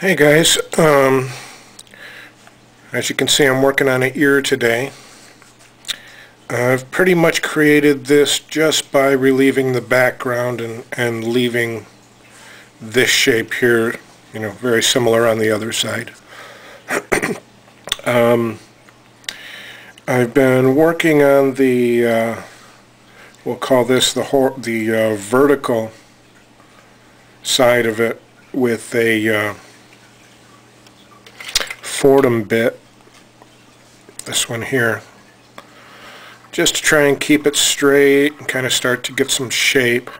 Hey guys, um, as you can see I'm working on an ear today. I've pretty much created this just by relieving the background and, and leaving this shape here, you know, very similar on the other side. um, I've been working on the, uh, we'll call this the, the uh, vertical side of it with a uh, Foredom bit, this one here, just to try and keep it straight and kind of start to get some shape.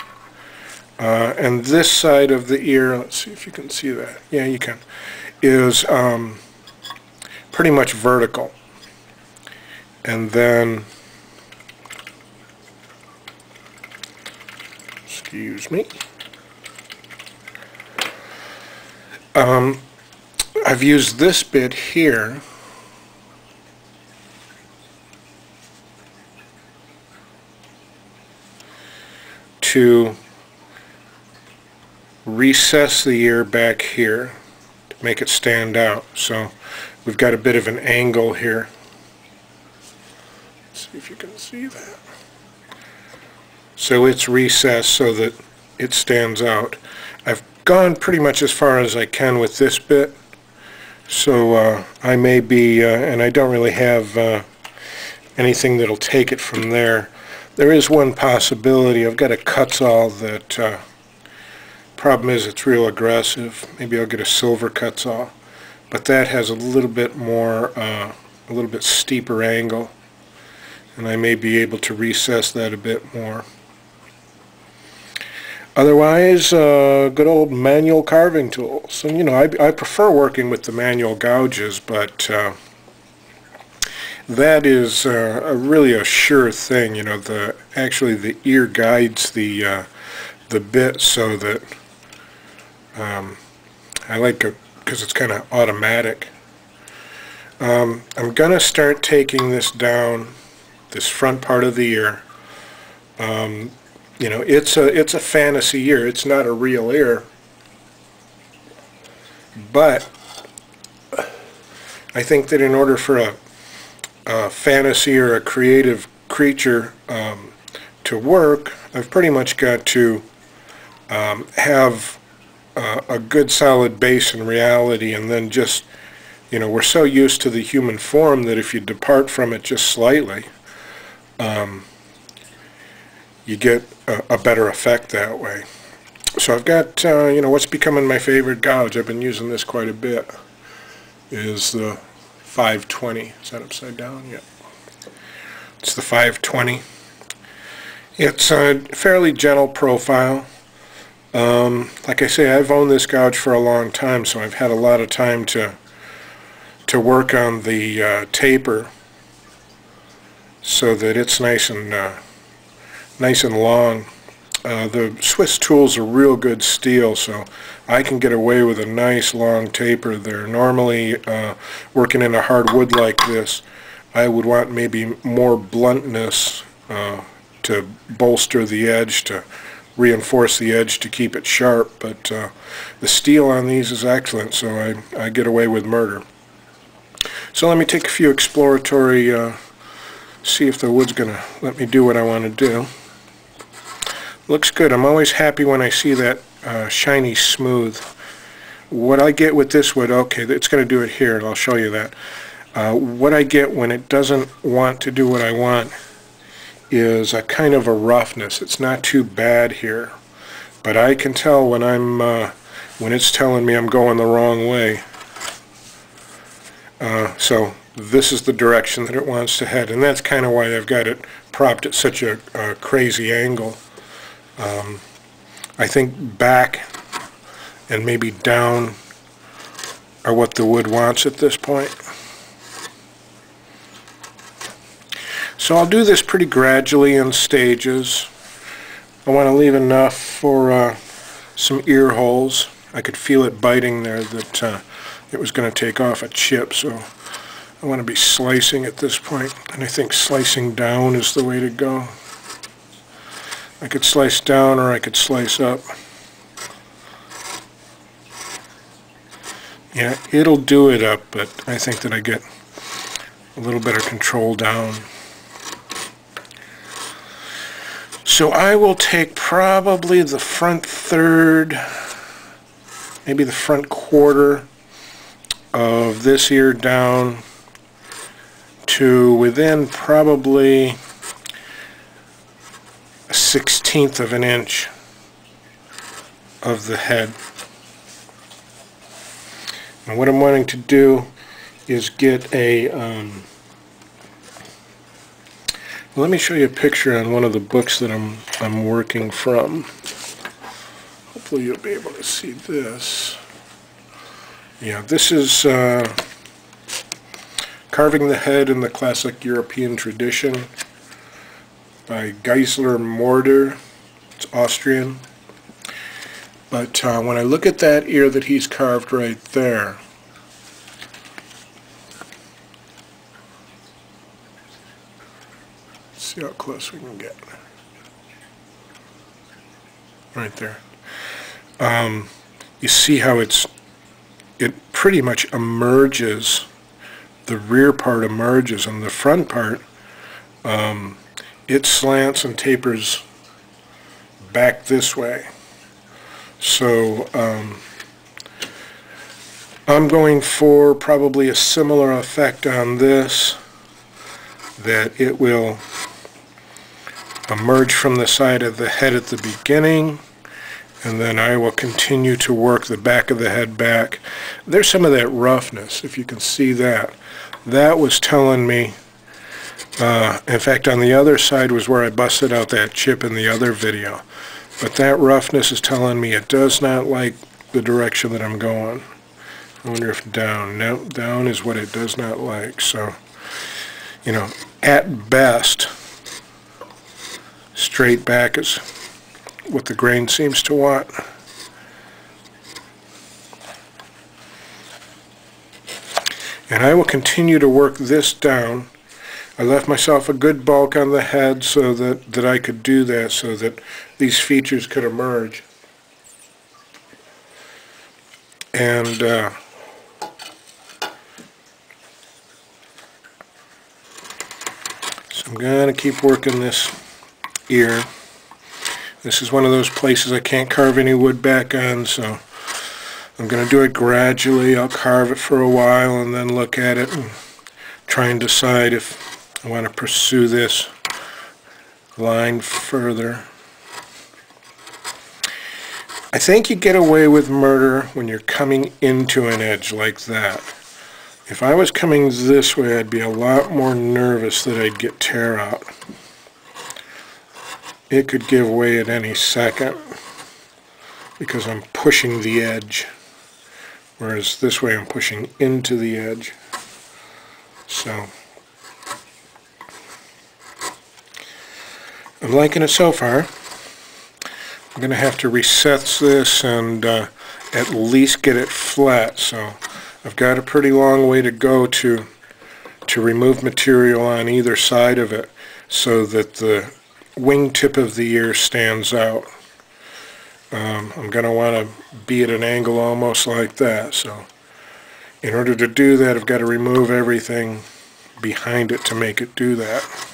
Uh, and this side of the ear, let's see if you can see that, yeah you can, is um, pretty much vertical. And then, excuse me, um, I've used this bit here to recess the ear back here to make it stand out. So we've got a bit of an angle here. Let's see if you can see that. So it's recessed so that it stands out. I've gone pretty much as far as I can with this bit so uh, I may be, uh, and I don't really have uh, anything that'll take it from there. There is one possibility. I've got a Kutzall that, uh, problem is it's real aggressive. Maybe I'll get a silver Kutzall. But that has a little bit more, uh, a little bit steeper angle. And I may be able to recess that a bit more. Otherwise, uh, good old manual carving tools. And, you know, I, I prefer working with the manual gouges, but uh, that is uh, a really a sure thing. You know, the actually the ear guides the uh, the bit so that um, I like it because it's kind of automatic. Um, I'm going to start taking this down, this front part of the ear. Um, you know, it's a it's a fantasy ear. It's not a real ear. But I think that in order for a, a fantasy or a creative creature um, to work, I've pretty much got to um, have uh, a good solid base in reality and then just, you know, we're so used to the human form that if you depart from it just slightly, um, you get a, a, better effect that way. So I've got, uh, you know, what's becoming my favorite gouge, I've been using this quite a bit, is the 520. Is that upside down? Yeah. It's the 520. It's a fairly gentle profile. Um, like I say, I've owned this gouge for a long time, so I've had a lot of time to to work on the uh, taper so that it's nice and uh, nice and long. Uh, the Swiss tools are real good steel, so I can get away with a nice long taper there. Normally, uh, working in a hard wood like this, I would want maybe more bluntness uh, to bolster the edge, to reinforce the edge to keep it sharp, but uh, the steel on these is excellent, so I, I get away with murder. So let me take a few exploratory, uh, see if the wood's going to let me do what I want to do. Looks good. I'm always happy when I see that uh, shiny smooth. What I get with this wood, okay, it's going to do it here, and I'll show you that. Uh, what I get when it doesn't want to do what I want is a kind of a roughness. It's not too bad here, but I can tell when I'm uh, when it's telling me I'm going the wrong way. Uh, so this is the direction that it wants to head, and that's kind of why I've got it propped at such a, a crazy angle. Um, I think back and maybe down are what the wood wants at this point. So I'll do this pretty gradually in stages. I want to leave enough for uh, some ear holes. I could feel it biting there that uh, it was going to take off a chip, so I want to be slicing at this point, and I think slicing down is the way to go. I could slice down or I could slice up. Yeah, it'll do it up, but I think that I get a little better control down. So I will take probably the front third, maybe the front quarter of this ear down to within probably sixteenth of an inch of the head. And what I'm wanting to do is get a um, let me show you a picture on one of the books that I'm, I'm working from. Hopefully you'll be able to see this. Yeah, this is uh, Carving the Head in the Classic European Tradition by Geisler Moroder. It's Austrian. But uh, when I look at that ear that he's carved right there, see how close we can get. Right there. Um, you see how it's, it pretty much emerges, the rear part emerges, and the front part, um, it slants and tapers back this way. So um, I'm going for probably a similar effect on this, that it will emerge from the side of the head at the beginning and then I will continue to work the back of the head back. There's some of that roughness, if you can see that. That was telling me, uh, in fact on the other side was where I busted out that chip in the other video. But that roughness is telling me it does not like the direction that I'm going. I wonder if down, no, down is what it does not like. So, you know, at best, straight back is what the grain seems to want. And I will continue to work this down. I left myself a good bulk on the head so that, that I could do that so that these features could emerge. And uh, so I'm going to keep working this ear. This is one of those places I can't carve any wood back on, so I'm going to do it gradually. I'll carve it for a while and then look at it and try and decide if I want to pursue this line further. I think you get away with murder when you're coming into an edge like that. If I was coming this way, I'd be a lot more nervous that I'd get tear out it could give way at any second because I'm pushing the edge whereas this way I'm pushing into the edge so I'm liking it so far I'm gonna have to reset this and uh, at least get it flat so I've got a pretty long way to go to to remove material on either side of it so that the wingtip of the ear stands out. Um, I'm going to want to be at an angle almost like that. So in order to do that, I've got to remove everything behind it to make it do that.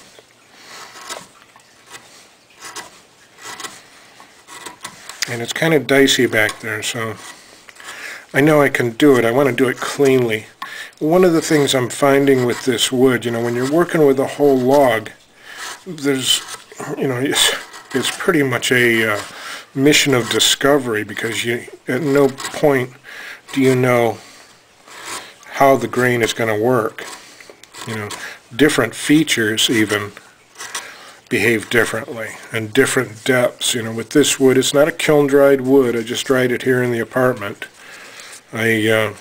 And it's kind of dicey back there, so I know I can do it. I want to do it cleanly. One of the things I'm finding with this wood, you know, when you're working with a whole log, there's you know, it's, it's pretty much a uh, mission of discovery because you at no point do you know how the grain is going to work. You know, different features even behave differently and different depths. You know, with this wood, it's not a kiln-dried wood. I just dried it here in the apartment. I uh,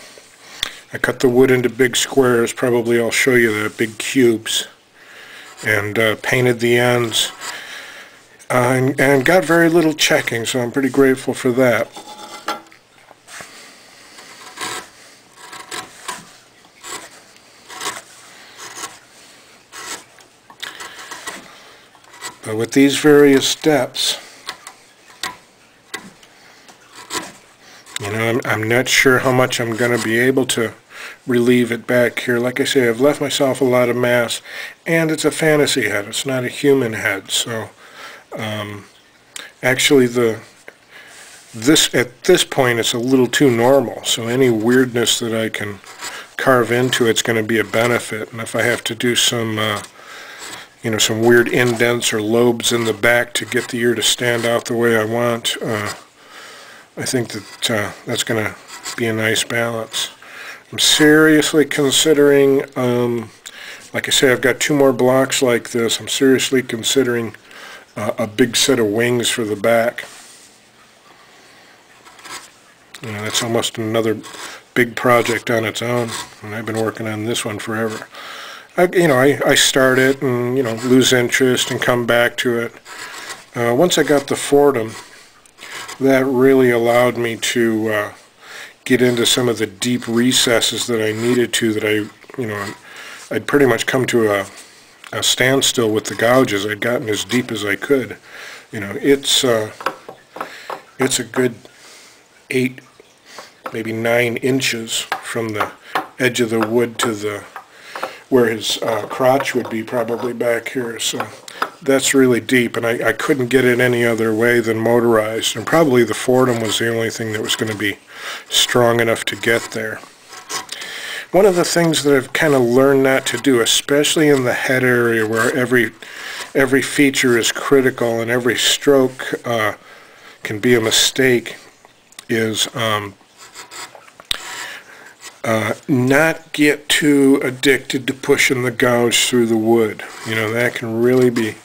I cut the wood into big squares. Probably I'll show you the big cubes and uh, painted the ends uh, and, and got very little checking so I'm pretty grateful for that. With these various steps You know, I'm, I'm not sure how much I'm going to be able to relieve it back here. Like I say, I've left myself a lot of mass, and it's a fantasy head. It's not a human head, so um, actually the this at this point it's a little too normal. So any weirdness that I can carve into it's going to be a benefit. And if I have to do some uh, you know, some weird indents or lobes in the back to get the ear to stand out the way I want, uh, I think that uh, that's going to be a nice balance. I'm seriously considering, um, like I say, I've got two more blocks like this. I'm seriously considering uh, a big set of wings for the back. You know, that's almost another big project on its own, and I've been working on this one forever. I, you know, I, I start it and, you know, lose interest and come back to it. Uh, once I got the Foredom, that really allowed me to uh, get into some of the deep recesses that I needed to that I, you know, I'd pretty much come to a, a standstill with the gouges. I'd gotten as deep as I could. You know, it's, uh, it's a good eight, maybe nine inches from the edge of the wood to the where his uh, crotch would be probably back here. So that's really deep, and I, I couldn't get it any other way than motorized. And probably the Foredom was the only thing that was going to be strong enough to get there. One of the things that I've kind of learned not to do, especially in the head area where every every feature is critical and every stroke uh, can be a mistake, is um, uh, not get too addicted to pushing the gouge through the wood. You know, that can really be,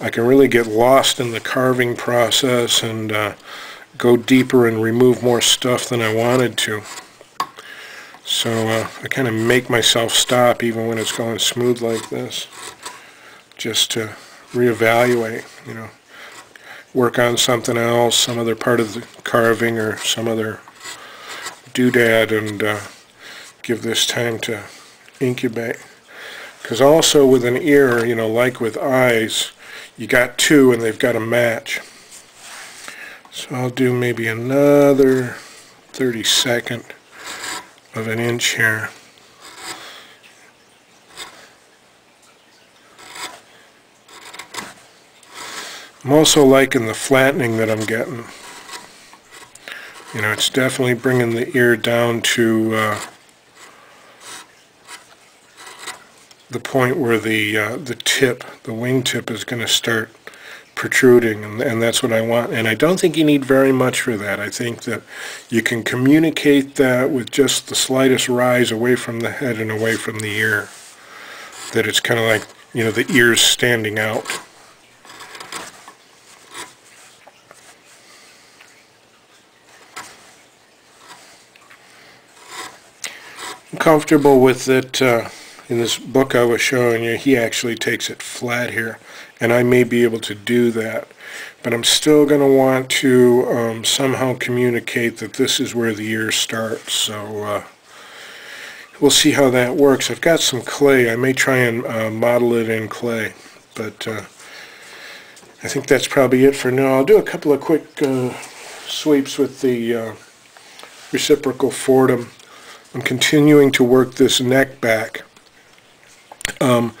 I can really get lost in the carving process and uh, go deeper and remove more stuff than I wanted to. So uh, I kind of make myself stop even when it's going smooth like this, just to reevaluate, you know, work on something else, some other part of the carving or some other doodad and uh, give this time to incubate. Because also with an ear, you know, like with eyes, you got two and they've got to match. So I'll do maybe another 32nd of an inch here. I'm also liking the flattening that I'm getting. You know, it's definitely bringing the ear down to uh, the point where the uh, the tip, the wing tip, is going to start protruding, and, and that's what I want. And I don't think you need very much for that. I think that you can communicate that with just the slightest rise away from the head and away from the ear. That it's kind of like, you know, the ears standing out. I'm comfortable with it. Uh, in this book I was showing you, he actually takes it flat here, and I may be able to do that. But I'm still going to want to um, somehow communicate that this is where the ear starts. So uh, we'll see how that works. I've got some clay. I may try and uh, model it in clay, but uh, I think that's probably it for now. I'll do a couple of quick uh, sweeps with the uh, reciprocal Foredom. I'm continuing to work this neck back. Um,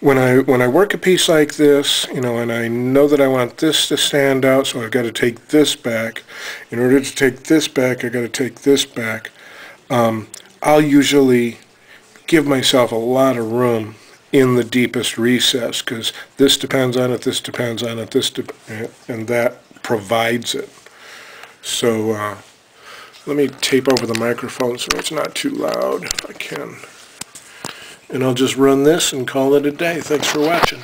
when I when I work a piece like this, you know, and I know that I want this to stand out, so I've got to take this back. In order to take this back, I've got to take this back. Um, I'll usually give myself a lot of room in the deepest recess because this depends on it, this depends on it, this de and that provides it. So uh, let me tape over the microphone so it's not too loud I can. And I'll just run this and call it a day. Thanks for watching.